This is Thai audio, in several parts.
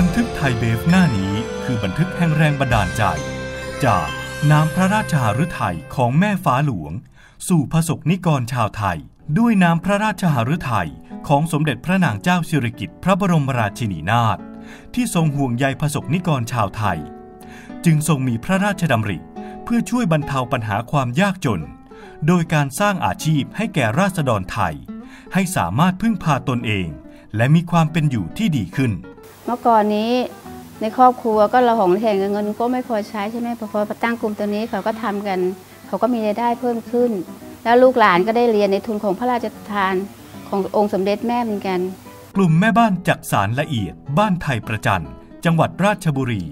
บันทึกไทยเบฟหน้านี้คือบันทึกแห่งแรงบันดาลใจ จากน้ำพระราชหฤทัยของแม่ฟ้าหลวง สู่พระสกนิกรชาวไทย ด้วยน้ำพระราชหฤทัยของสมเด็จพระนางเจ้าสิริกิติ์พระบรมราชินีนาถที่ทรงห่วงใยพระสกนิกรชาวไทย จึงทรงมีพระราชดำริเพื่อช่วยบรรเทาปัญหาความยากจน โดยการสร้างอาชีพให้แก่ราษฎรไทย ให้สามารถพึ่งพาตนเอง และมีความเป็นอยู่ที่ดีขึ้น เมื่อก่อนนี้ในครอบครัวก็ระหองระแหงเงินก็ไม่พอใช้ใช่ไหมพอพอตั้งกลุ่มตัวนี้เขาก็ทำกัน เขาก็มีรายได้เพิ่มขึ้น แล้วลูกหลานก็ได้เรียนในทุนของพระราชทานขององค์สมเด็จแม่เหมือนกัน กลุ่มแม่บ้านจักสารละเอียด บ้านไทยประจันจังหวัดราชบุรี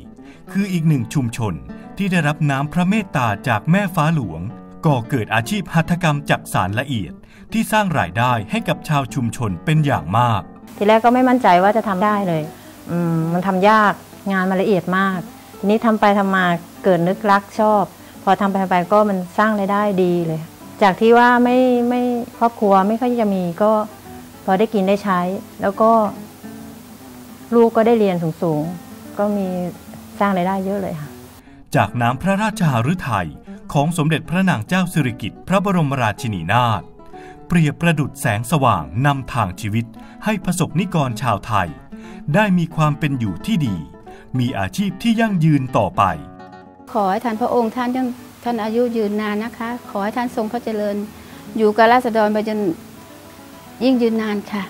คืออีกหนึ่งชุมชนที่ได้รับน้ำพระเมตตาจากแม่ฟ้าหลวงก่อเกิดอาชีพหัตถกรรมจักสารละเอียด ที่สร้างรายได้ให้กับชาวชุมชนเป็นอย่างมาก ทีแรกก็ไม่มั่นใจว่าจะทำได้เลยอื มมันทำยากงานมันละเอียดมาก ทีนี้ทำไปทำมาเกิดนึกรักชอบ พอทำไปทำไปก็มันสร้างไรายได้ดีเลย จากที่ว่าไม่ไม่ครอบครัวไม่ค่อยจะมีก็พอได้กินได้ใช้ แล้วก็ ลูกก็ได้เรียนสูงๆ ก็มีสร้างไรายได้เยอะเลยค่ะ จากน้ำพระราชหฤทัยของสมเด็จพระนางเจ้าสิริกิติ์พระบรมราชินีนาถเปรียบประดุดแสงสว่างนำทางชีวิตให้ประสบนิกรชาวไทย ได้มีความเป็นอยู่ที่ดี มีอาชีพที่ยั่งยืนต่อไป ขอให้ท่านพระองค์ท่านยังท่านอายุยืนนานนะคะ ขอให้ท่านทรงพระเจริญ อยู่กับราษฎรไปจนยิ่งยืนนานค่ะ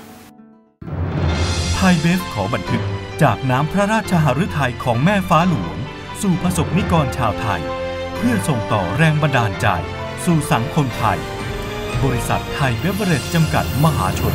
ไทยเบฟขอบันทึกจากน้ำพระราชหฤทัยของแม่ฟ้าหลวง สู่ประสบนิกรชาวไทย เพื่อส่งต่อแรงบันดาลใจ สู่สังคมไทย บริษัทไทยเบเวอเรจจำกัดมหาชน